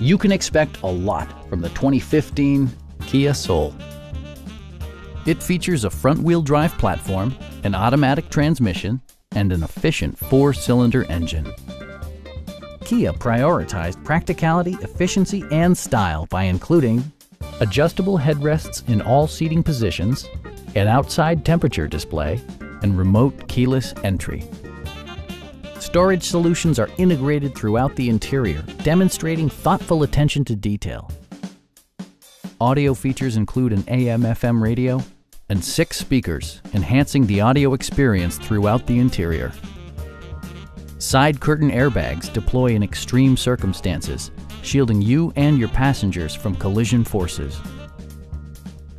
You can expect a lot from the 2015 Kia Soul. It features a front-wheel drive platform, an automatic transmission, and an efficient four-cylinder engine. Kia prioritized practicality, efficiency, and style by including adjustable headrests in all seating positions, an outside temperature display, and remote keyless entry. Storage solutions are integrated throughout the interior, demonstrating thoughtful attention to detail. Audio features include an AM-FM radio and six speakers, enhancing the audio experience throughout the interior. Side curtain airbags deploy in extreme circumstances, shielding you and your passengers from collision forces.